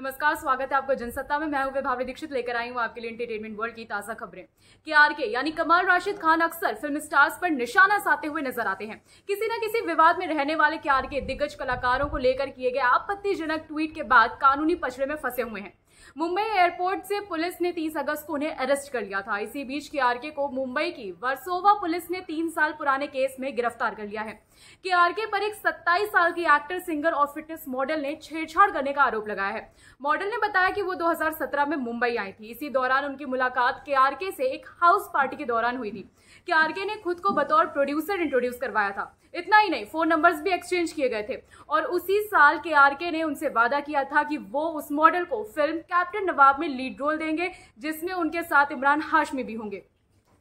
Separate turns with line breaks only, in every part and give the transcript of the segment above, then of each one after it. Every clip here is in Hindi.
नमस्कार, स्वागत है आपका जनसत्ता में। मैं हूँ भावी दीक्षित, लेकर आई हूँ आपके लिए एंटरटेनमेंट वर्ल्ड की ताज़ा खबरें। के आर के, यानी कमाल राशिद खान अक्सर फ़िल्म स्टार्स पर निशाना साधते हुए नज़र आते हैं। किसी न किसी विवाद में रहने वाले के आर के दिग्गज कलाकारों को लेकर किए गए आपत्तिजनक ट्वीट के बाद कानूनी पचड़े में फंसे हुए हैं। मुंबई एयरपोर्ट से पुलिस ने 30 अगस्त को उन्हें अरेस्ट कर लिया था। इसी बीच के आरके को मुंबई की वर्सोवा पुलिस ने तीन साल पुराने केस में गिरफ़्तार कर लिया है। के आरके पर एक 27 साल की एक्टर, सिंगर और फिटनेस मॉडल ने छेड़छाड़ करने का आरोप लगाया है। मॉडल ने बताया कि वो 2017 में मुंबई आई थी। इसी दौरान उनकी मुलाकात के आरके से एक हाउस पार्टी के दौरान हुई थी। के आरके ने खुद को बतौर प्रोड्यूसर इंट्रोड्यूस करवाया था। इतना ही नहीं, फ़ोन नंबर्स भी एक्सचेंज किए गए थे। और उसी साल के आरके ने उनसे वादा किया था कि वो उस मॉडल को फ़िल्म कैप्टन नवाब में लीड रोल देंगे, जिसमें उनके साथ इमरान हाशमी भी होंगे।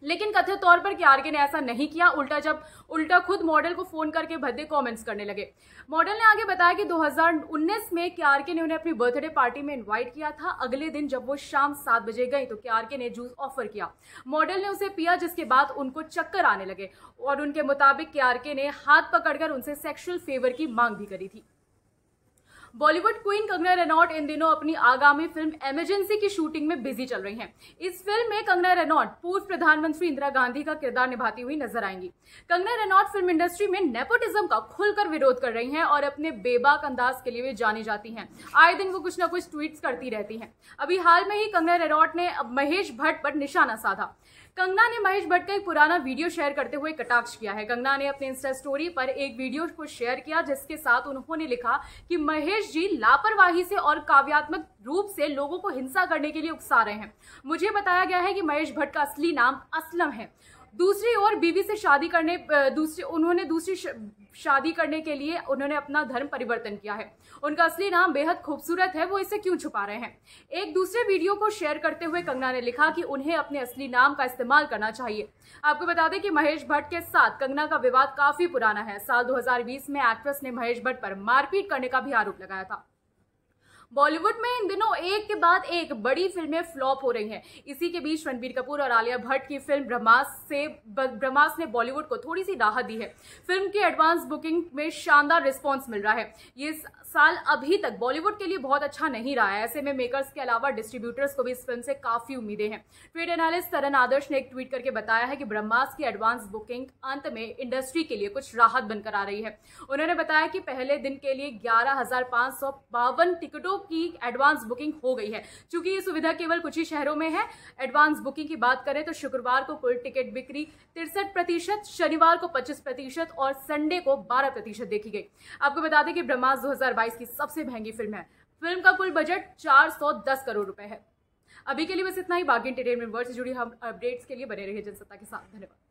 लेकिन कथित तौर पर के ने ऐसा नहीं किया, उल्टा जब उल्टा खुद मॉडल को फ़ोन करके भद्दे कमेंट्स करने लगे। मॉडल ने आगे बताया कि 2019 में के ने उन्हें अपनी बर्थडे पार्टी में इनवाइट किया था। अगले दिन जब वो शाम सात बजे गई तो के ने जूस ऑफ़र किया। मॉडल ने उसे पिया, जिसके बाद उनको चक्कर आने लगे और उनके मुताबिक के ने हाथ पकड़कर उनसे सेक्सुअल फेवर की मांग भी करी थी। बॉलीवुड क्वीन कंगना रनौट इन दिनों अपनी आगामी फ़िल्म एमरजेंसी की शूटिंग में बिज़ी चल रही हैं। इस फ़िल्म में कंगना रनौट पूर्व प्रधानमंत्री इंदिरा गांधी का किरदार निभाती हुई नज़र आएँगी। कंगना रनौट फ़िल्म इंडस्ट्री में नेपोटिज्म का खुलकर विरोध कर रही हैं और अपने बेबाक अंदाज के लिए भी जानी जाती हैं। आए दिन वो कुछ ना कुछ ट्वीट करती रहती है। अभी हाल में ही कंगना रनौट ने महेश भट्ट पर निशाना साधा। कंगना ने महेश भट्ट का एक पुराना वीडियो शेयर करते हुए कटाक्ष किया है। कंगना ने अपने इंस्टा स्टोरी पर एक वीडियो को शेयर किया, जिसके साथ उन्होंने लिखा कि महेश जी लापरवाही से और काव्यात्मक रूप से लोगों को हिंसा करने के लिए उकसा रहे हैं। मुझे बताया गया है कि महेश भट्ट का असली नाम असलम है। दूसरी ओर बीवी से शादी करने दूसरी, उन्होंने दूसरी शादी करने के लिए उन्होंने अपना धर्म परिवर्तन किया है। उनका असली नाम बेहद खूबसूरत है, वो इसे क्यों छुपा रहे हैं? एक दूसरे वीडियो को शेयर करते हुए कंगना ने लिखा कि उन्हें अपने असली नाम का इस्तेमाल करना चाहिए। आपको बता दें कि महेश भट्ट के साथ कंगना का विवाद काफ़ी पुराना है। साल 2020 में एक्ट्रेस ने महेश भट्ट पर मारपीट करने का भी आरोप लगाया था। बॉलीवुड में इन दिनों एक के बाद एक बड़ी फ़िल्में फ्लॉप हो रही हैं। इसी के बीच रणबीर कपूर और आलिया भट्ट की फ़िल्म ब्रह्मास से ब्रह्मास ने बॉलीवुड को थोड़ी सी राहत दी है। फ़िल्म की एडवांस बुकिंग में शानदार रिस्पॉन्स मिल रहा है। ये साल अभी तक बॉलीवुड के लिए बहुत अच्छा नहीं रहा है। ऐसे में मेकर्स के अलावा डिस्ट्रीब्यूटर्स को भी इस फ़िल्म से काफ़ी उम्मीदें हैं। ट्रेड एनालिस्ट तरन आदर्श ने एक ट्वीट करके बताया है कि ब्रह्मास की एडवांस बुकिंग अंत में इंडस्ट्री के लिए कुछ राहत बनकर आ रही है। उन्होंने बताया कि पहले दिन के लिए ग्यारह टिकटों की एडवांस बुकिंग हो गई है। चूँकि ये सुविधा केवल कुछ ही शहरों में है एडवांस बुकिंग की बात करें तो शुक्रवार को कुल टिकट बिक्री तिरसठ प्रतिशत, शनिवार को पच्चीस प्रतिशत और संडे को बारह प्रतिशत देखी गई। आपको बता दें कि ब्रह्मास दो की सबसे महँगी फ़िल्म है। फ़िल्म का कुल बजट चार सौ दस करोड़ रुपए है। अभी के लिए बस इतना ही। बाकी एंटरटेनमेंट वर्ड से जुड़ी हम अपडेट्स के लिए बने रहे जनसत्ता के साथ। धन्यवाद।